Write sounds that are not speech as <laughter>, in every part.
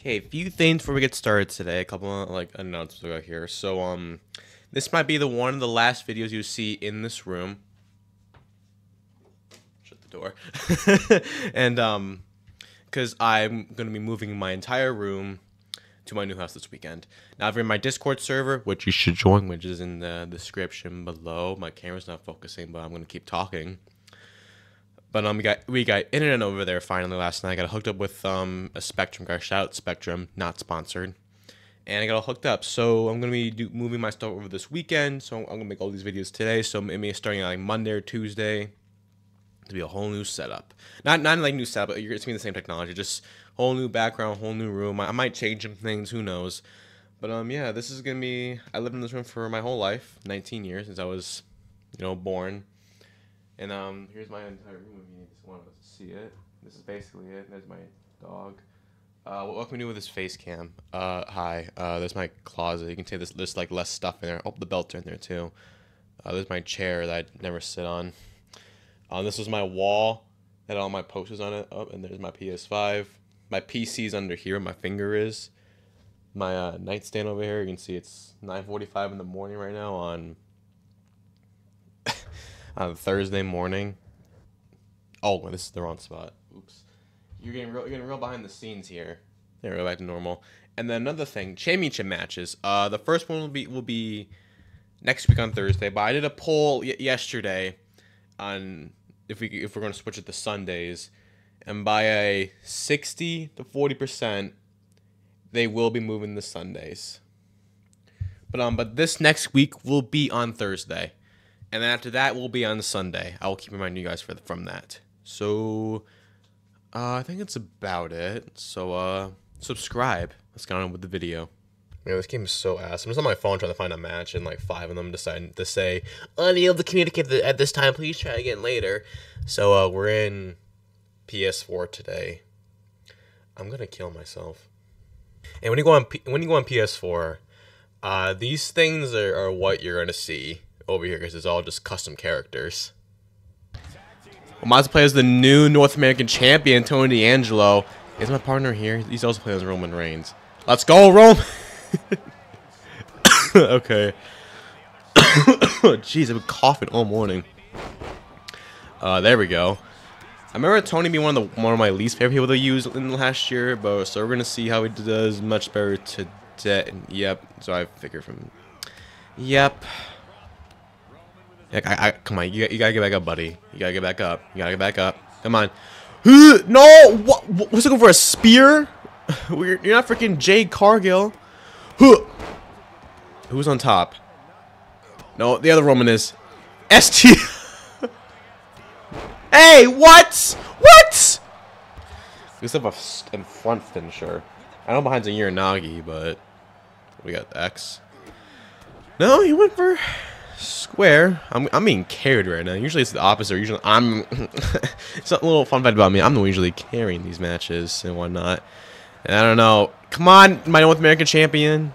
Okay, a few things before we get started today. A couple of like announcements we got here. So um, this might be the one of the last videos you see in this room. Shut the door. <laughs> and um, because I'm gonna be moving my entire room to my new house this weekend. Now, if you're in my Discord server, which you should join, which is in the description below. My camera's not focusing, but I'm gonna keep talking. But um, we got we got internet over there finally last night. I got hooked up with um a Spectrum guy. Shout out Spectrum, not sponsored. And I got all hooked up. So I'm gonna be do, moving my stuff over this weekend. So I'm gonna make all these videos today. So maybe starting like Monday or Tuesday to be a whole new setup. Not not like new setup, but it's gonna be the same technology. Just whole new background, whole new room. I, I might change some things. Who knows? But um, yeah, this is gonna be. I lived in this room for my whole life, 19 years since I was, you know, born. And um, here's my entire room if you just want to see it. This is basically it. There's my dog. Uh, what can we do with this face cam? Uh, hi. Uh, there's my closet. You can see there's, there's like less stuff in there. Oh, the belts are in there too. Uh, there's my chair that I never sit on. Um, this is my wall that all my posters on it. Oh, and there's my PS5. My PC's under here. My finger is. My uh, nightstand over here. You can see it's 9:45 in the morning right now on on Thursday morning. Oh, this is the wrong spot. Oops. You're getting real, you're getting real behind the scenes here. There, go back to normal. And then another thing, championship matches. Uh, the first one will be will be next week on Thursday. But I did a poll y- yesterday on if we if we're going to switch it to Sundays, and by a sixty to forty percent, they will be moving the Sundays. But um, but this next week will be on Thursday and then after that will be on Sunday. I will keep reminding you guys for the, from that. So uh, I think it's about it. So uh, subscribe. Let's get on with the video. Yeah, this game is so ass. I'm just on my phone trying to find a match, and like five of them decide to say unable to communicate at this time. Please try again later. So uh, we're in PS4 today. I'm gonna kill myself. And when you go on P- when you go on PS4, uh, these things are, are what you're gonna see over here because it's all just custom characters. Well, Mazda plays the new North American champion, Tony D'Angelo. Is my partner here? He's also playing as Roman Reigns. Let's go, Roman! <coughs> okay. <coughs> Jeez, I've been coughing all morning. Uh, there we go. I remember Tony being one of the one of my least favorite people to use in the last year, but so we're gonna see how he does much better today. Yep. So I figure from. Yep. I, I, come on, you, you gotta get back up, buddy. You gotta get back up. You gotta get back up. Come on. <gasps> No! What? What's looking for a spear? <sighs> You're not freaking Jade Cargill. <gasps> Who's on top? No, the other Roman is. ST. <laughs> hey, what? What? We have a front finisher. I know behind's a Uranage, but we got X. No, he went for square. I'm, I'm being carried right now. Usually it's the opposite. Usually I'm. <laughs> it's a little fun fact about me. I'm the one usually carrying these matches and whatnot. And I don't know. Come on, my North American champion.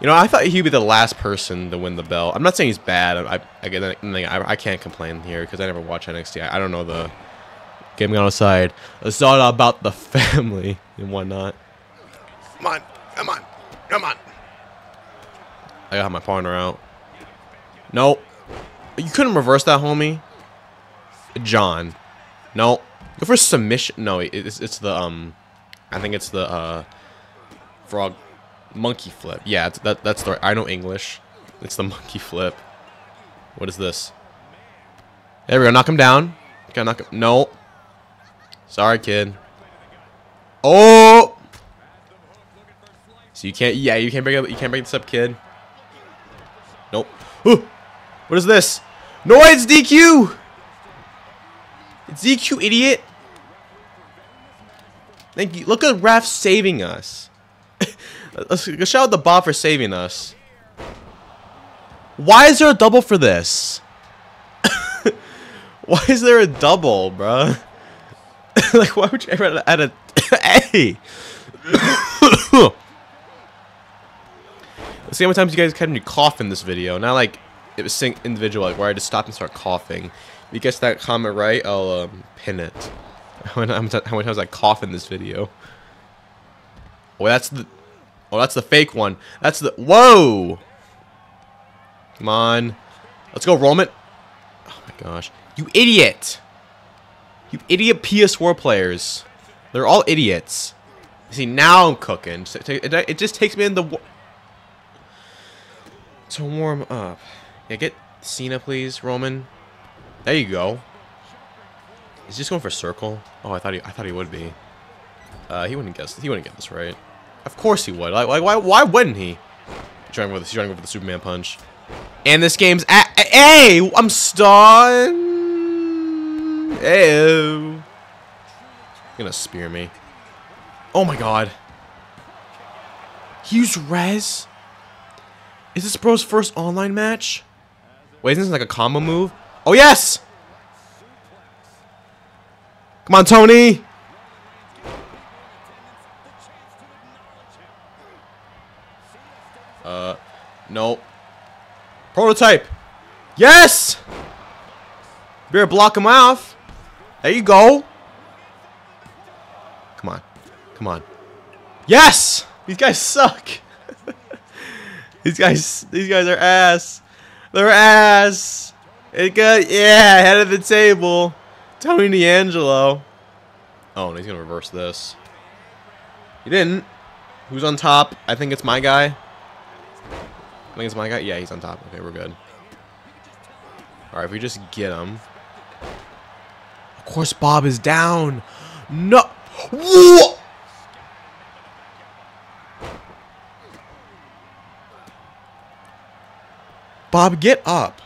You know, I thought he'd be the last person to win the belt. I'm not saying he's bad. I I, I, I can't complain here because I never watch NXT. I, I don't know the game on the side. It's all about the <laughs> family and whatnot. Come on, come on, come on. I got my partner out. No. You couldn't reverse that, homie. John. No. Go for submission. No, it's, it's the, um... I think it's the, uh... Frog... Monkey flip. Yeah, that, that's the... I know English. It's the <laughs> monkey flip. What is this? There we go. Knock him down. Gotta knock him... No. Sorry, kid. Oh! So you can't... Yeah, you can't break up... You can't break this up, kid. Nope. What is this? No, it's DQ! It's DQ, idiot! Thank you. Look at Raf saving us. <laughs> let's, shout out the bot for saving us. Why is there a double for this? <laughs> why is there a double, bruh? <laughs> like, why would you ever add a... <coughs> hey! <coughs> Let's see how many times you guys had me cough in this video. Not like it was saying individual, like where I just to stop and start coughing. If you guess that comment right, I'll um, pin it. How many, times, how many times I cough in this video? Oh, that's the... Oh, that's the fake one. That's the... Whoa! Come on. Let's go, Roman. Oh, my gosh. You idiot! You idiot PS4 players. They're all idiots. See, now I'm cooking. It just takes me in the... To warm up. Yeah, get Cena, please, Roman. There you go. He's just going for a circle. Oh, I thought he, I thought he would be. Uh, he wouldn't guess. He wouldn't get this right. Of course he would. Like, why, why wouldn't he? He's trying with, he's trying with the Superman punch. And this game's at. Hey, I'm stunned. Ew. gonna spear me. Oh my god. He used res. Is this bro's first online match? Wait, isn't this like a combo move? Oh, yes! Come on, Tony! Uh, no. Prototype! Yes! Better block him off. There you go. Come on. Come on. Yes! These guys suck. <laughs> these guys, these guys are ass. They're ass. It got, yeah, head of the table. Tony D'Angelo. Oh, and he's going to reverse this. He didn't. Who's on top? I think it's my guy. I think it's my guy. Yeah, he's on top. Okay, we're good. Alright, if we just get him. Of course, Bob is down. No. Bob, get up.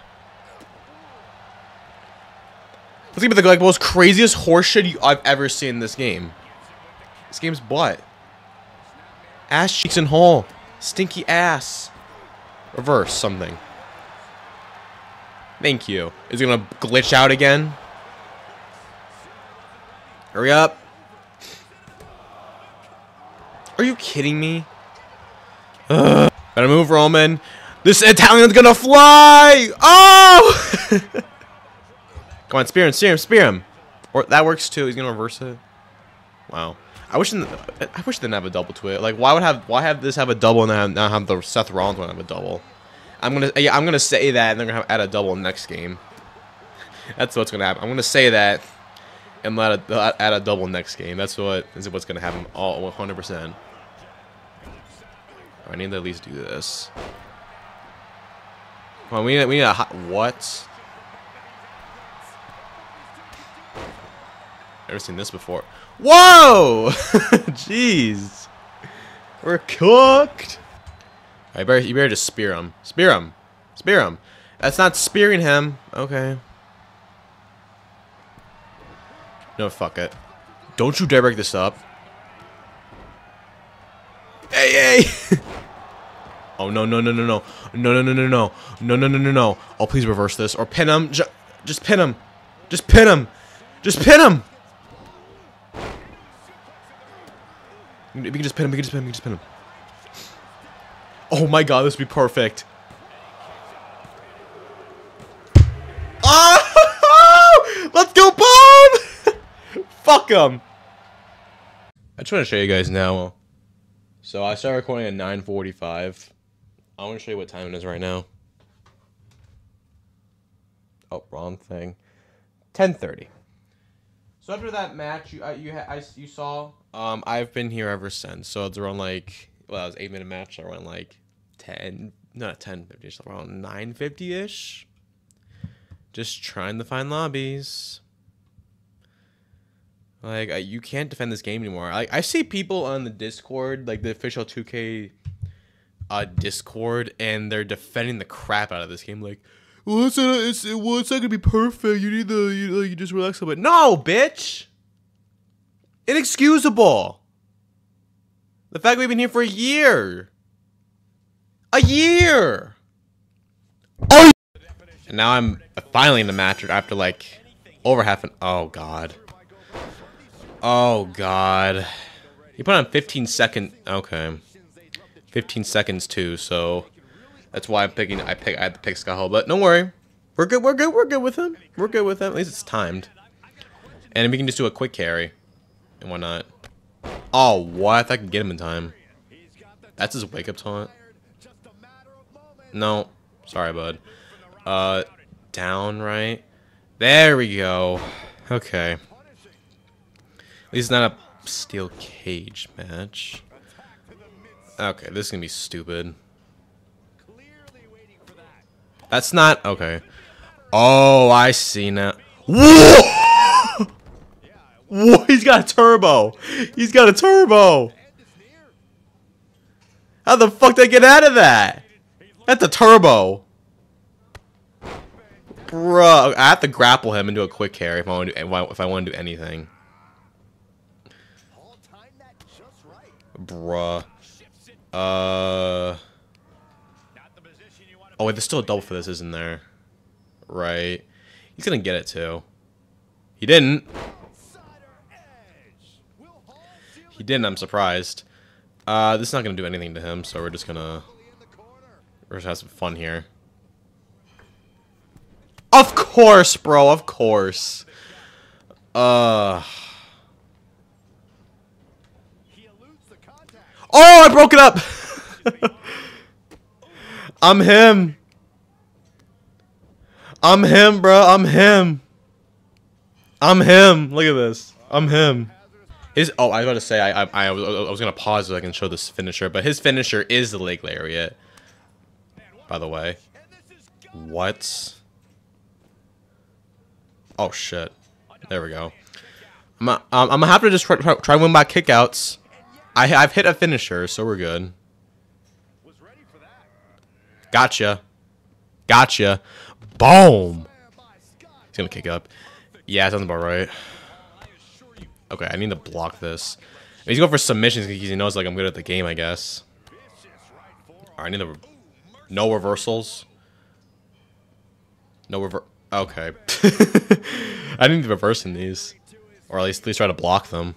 Let's give me the like, most craziest horseshit I've ever seen in this game. This game's butt. Ass cheeks and hole. Stinky ass. Reverse something. Thank you. Is it gonna glitch out again? Hurry up. Are you kidding me? Ugh. Better move, Roman. This Italian's gonna fly! Oh! <laughs> Come on, spear him, spear him, spear him. Or that works too. He's gonna reverse it. Wow. I wish I wish they didn't have a double to it. Like, why would have why have this have a double and have, not have the Seth Rollins one have a double? I'm gonna yeah I'm gonna say that and they're gonna have, add a double next game. <laughs> That's what's gonna happen. I'm gonna say that and let a, add a double next game. That's what is what's gonna happen all 100. percent I need to at least do this. Come on, we need, we need a hot, what? Never seen this before. Whoa! <laughs> Jeez. We're cooked. I better, you better just spear him. Spear him. Spear him. That's not spearing him. Okay. No, fuck it. Don't you dare break this up. Hey, hey! <laughs> Oh, no, no, no, no, no. No, no, no, no, no. No, no, no, no, no. Oh, please reverse this. Or pin him. Just pin him. Just pin him. Just pin him. We can just pin him. We can just pin him. We can just pin him. Oh my god, this would be perfect. Oh! <laughs> Let's go, Bob! <laughs> Fuck him. I just want to show you guys now. So I started recording at 9:45. I want to show you what time it is right now. Oh, wrong thing. 10:30. So after that match, you uh, you I, you saw, um, I've been here ever since. So it's around like well, it was eight minute match. So around like 10, not 10:50, just around 9:50 ish. Just trying to find lobbies. Like you can't defend this game anymore. Like I see people on the Discord, like the official 2K uh, Discord and they're defending the crap out of this game. Like, well, it's not, it's well, it's not gonna be perfect. You need the you, like, you just relax a bit. No, bitch. Inexcusable. The fact we've been here for a year. A year. Oh. And now I'm finally in the match after like over half an. Oh god. Oh god. He put on 15 second. Okay. 15 seconds too, so that's why I'm picking. I pick. I had to pick Scott Hall, but don't worry, we're good. We're good. We're good with him. We're good with him. At least it's timed, and we can just do a quick carry and why not? Oh, what? If I can get him in time. That's his wake up taunt. No. Sorry, bud. Uh, down, right? There we go. Okay. At least not a steel cage match. Okay, this is gonna be stupid. That's not... Okay. Oh, I see now. Whoa! <laughs> Whoa, he's got a turbo! He's got a turbo! How the fuck did I get out of that? That's a turbo. Bro, I have to grapple him do a quick carry if I want to do, if I want to do anything. Bruh. Uh. Oh wait, there's still a double for this, isn't there? Right. He's gonna get it too. He didn't. He didn't. I'm surprised. Uh, this is not gonna do anything to him, so we're just gonna we're just have some fun here. Of course, bro. Of course. Uh. Oh, I broke it up. <laughs> I'm him. I'm him, bro. I'm him. I'm him. Look at this. I'm him. His oh, I was about to say I I, I, was, I was gonna pause so I can show this finisher, but his finisher is the leg lariat. By the way, what? Oh shit! There we go. I'm um, I'm gonna have to just try, try, try win by kickouts. I I've hit a finisher, so we're good. Gotcha. Gotcha. Boom. He's gonna kick up. Yeah, sounds about right. Okay, I need to block this. He's going for submissions because he knows like I'm good at the game, I guess. I need to... No reversals. No rever... Okay. <laughs> I need to reverse in these. Or at least, at least try to block them.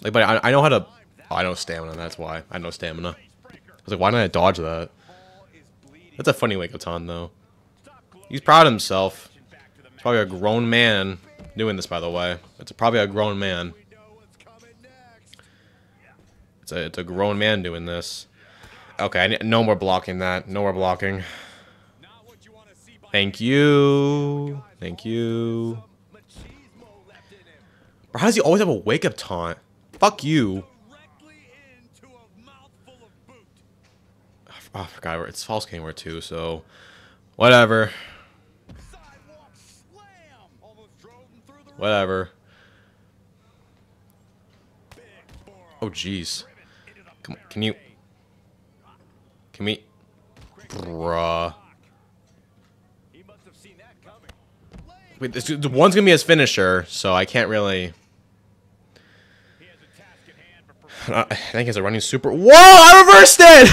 Like, but I, I know how to... Oh, I know stamina, that's why. I know stamina. I was like, why didn't I dodge that? That's a funny wake-up taunt, though. He's proud of himself. He's probably a grown man doing this, by the way. It's probably a grown man. It's a, it's a grown man doing this. Okay, no more blocking that. No more blocking. Thank you. Thank you. Bro, how does he always have a wake-up taunt? Fuck you. <sighs> Oh, I forgot. It's Falls Count Anywhere too, so... Whatever. Whatever. Oh, jeez. Come on, can you... Can we... Bruh. Wait, this, the one's gonna be his finisher, so I can't really... I think it's a running super... Whoa! I reversed it!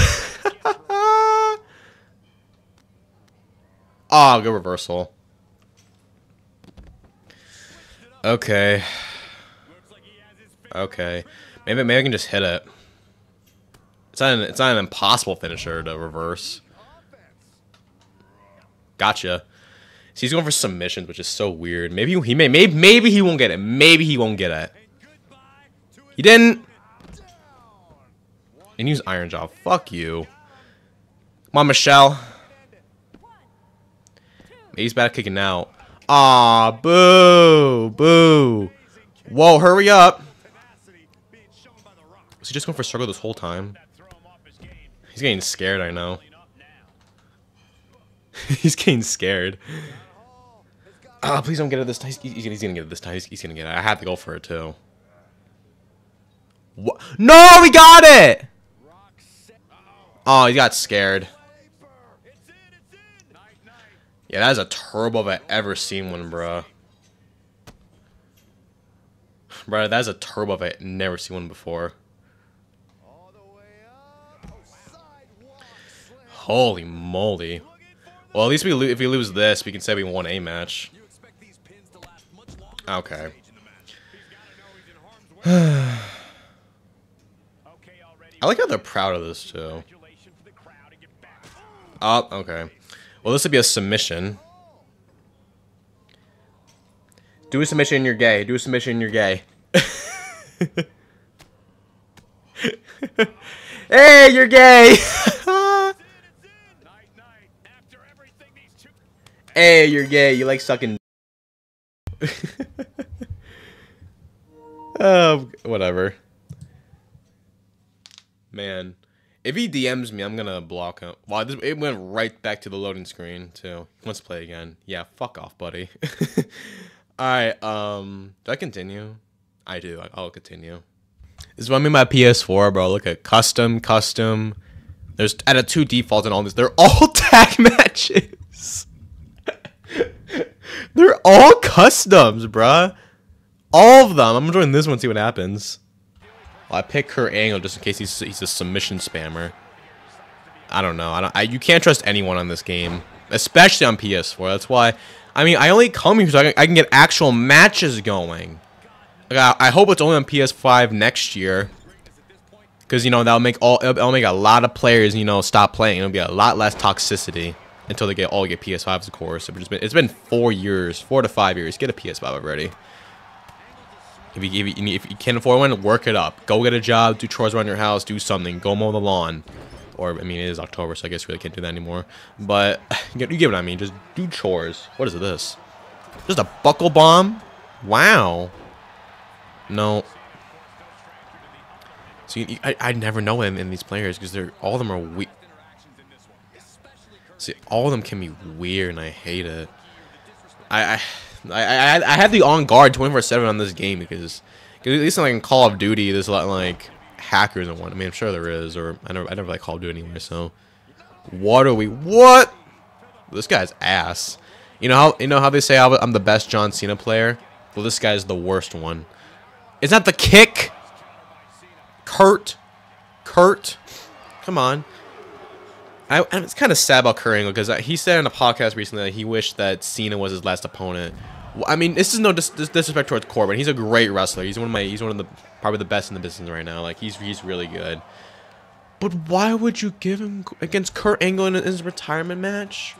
oh, <laughs> good reversal. Okay. Okay. Maybe maybe I can just hit it. It's not an, it's not an impossible finisher to reverse. Gotcha. So he's going for submissions, which is so weird. Maybe he may maybe maybe he won't get it. Maybe he won't get it. He didn't. And use Iron Jaw. Fuck you. Come on, Michelle. He's bad kicking out. Ah, boo, boo. Whoa, hurry up. Was he just going for struggle this whole time? He's getting scared, I know. <laughs> he's getting scared. Ah, please don't get it this time. He's, he's, gonna get it this time. He's, he's, gonna get it. I had to go for it, too. What? No, we got it! Oh, he got scared. Yeah, that is a turbo if I ever seen one, bro. Bro, that's a turbo if I never seen one before. Holy moly. Well, at least we if we lose this, we can say we won a match. Okay. <sighs> I like how they're proud of this, too. Oh, okay. Well, this would be a submission. Do a submission, you're gay. Do a submission, you're gay. <laughs> Hey, you're gay. <laughs> hey, you're gay. You like sucking. <laughs> oh, whatever. Man, if he DMs me, I'm gonna block him. Wow, this, it went right back to the loading screen too. Let's play again. Yeah, fuck off, buddy. <laughs> All right. Um, do I continue? I do. I'll continue. This is what I mean by PS4, bro. Look at custom, custom. There's out of two defaults and all this. They're all <laughs> tag matches. <laughs> They're all customs, bruh. All of them. I'm joining this one, see what happens. I pick Kurt Angle just in case he's he's a submission spammer. I don't know. I don't. I, you can't trust anyone on this game, especially on PS4. That's why. I mean, I only come here so I can, I can get actual matches going. Like, I, I hope it's only on PS5 next year. Because, you know, that'll make all it'll make a lot of players, you know, stop playing. It'll be a lot less toxicity until they get all get PS5s, of course. It's been, it's been four years, four to five years. Get a PS5 already. If you, if you, if you can't afford one, work it up. Go get a job, do chores around your house, do something. Go mow the lawn. Or, I mean, it is October, so I guess we really can't do that anymore. But, <laughs> you get what I mean. Just do chores. What is this? Just a buckle bomb? Wow. No. See, I, I never know in, in these players because they're all of them are weak. See, all of them can be weird, and I hate it. I I I, I had the on guard 24/7 on this game because, at least in, like in Call of Duty, there's a lot like hackers and one. I mean, I'm sure there is, or I never I never like Call of Duty anyway. So, what are we? What? This guy's ass. You know how you know how they say I'm the best John Cena player? Well, this guy's the worst one. Is that the kick? Kurt, Kurt, come on. I, it's kind of sad about Kurt Angle because uh, he said in a podcast recently that he wished that Cena was his last opponent. I mean, this is no dis disrespect towards Corbin. He's a great wrestler. He's one of my. He's one of the probably the best in the business right now. Like he's he's really good. But why would you give him against Kurt Angle in his retirement match?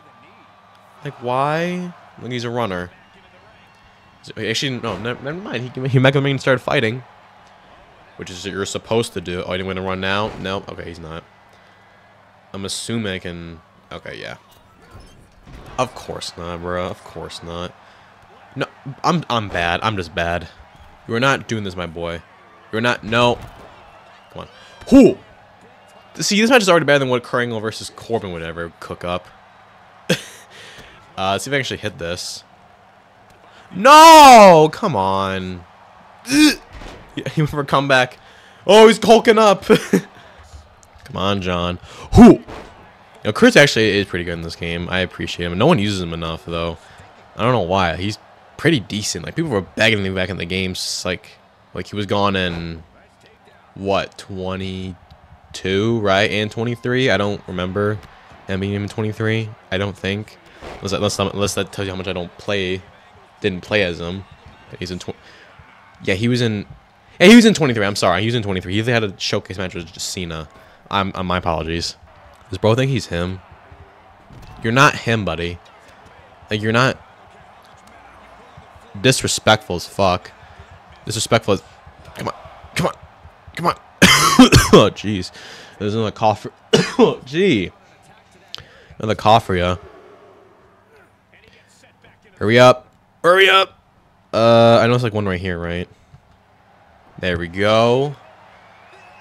Like why? Like he's a runner. Actually, no, never, mind. He he Mega Man started fighting, which is what you're supposed to do. Oh, you going to run now? No. Okay, he's not. I'm assuming I can... Okay, yeah. Of course not, bro. Of course not. No, I'm I'm bad. I'm just bad. You're not doing this, my boy. You're not... No. Come on. Who? See, this match is already better than what Kurt versus Corbin would ever cook up. <laughs> uh, see if I actually hit this. No! Come on. <laughs> Yeah, he went for a comeback. Oh, he's hulking up. <laughs> Come on, John. Who? You know, Chris actually is pretty good in this game. I appreciate him. No one uses him enough, though. I don't know why. He's pretty decent. Like, people were begging him back in the games. Like, like he was gone in, what, 22, right? And 23? I don't remember him being in 23. I don't think. Unless, unless, unless that tells you how much I don't play. Didn't play as him. He's in... yeah, he was in... Yeah, he was in 23. I'm sorry. He was in 23. He had a showcase match with Cena. I'm, I'm my apologies. Does bro think he's him? You're not him, buddy. Like you're not disrespectful as fuck. Disrespectful as come on, come on, come on. <coughs> oh jeez, there's another cough. oh <coughs> gee, another cough for you. Hurry up, hurry up. Uh, I know it's like one right here, right? There we go.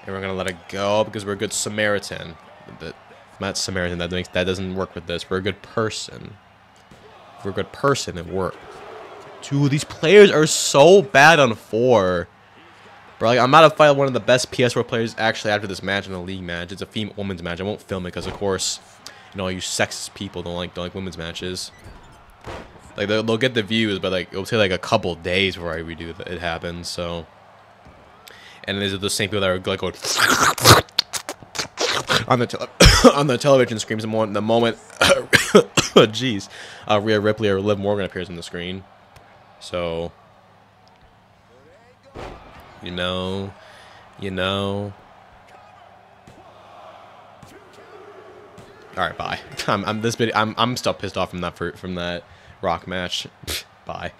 And we're gonna let it go because we're a good Samaritan. That not Samaritan. That makes that doesn't work with this. We're a good person. If we're a good person, it works. Dude, these players are so bad on four. Bro, like, I'm about to fight one of the best PS4 players actually after this match in the league match. It's a female women's match. I won't film it because, of course, you know, you sexist people don't like don't like women's matches. Like they'll, they'll get the views, but like it'll take like a couple days before I redo it happens. So and these are the same people that are like going <coughs> on the <coughs> on the television screens the moment the moment <coughs> jeez uh, Rhea Ripley or Liv Morgan appears on the screen. So you know, you know. All right, bye. <laughs> I'm, I'm this bit. I'm I'm still pissed off from that for, from that Rock match. <laughs> bye.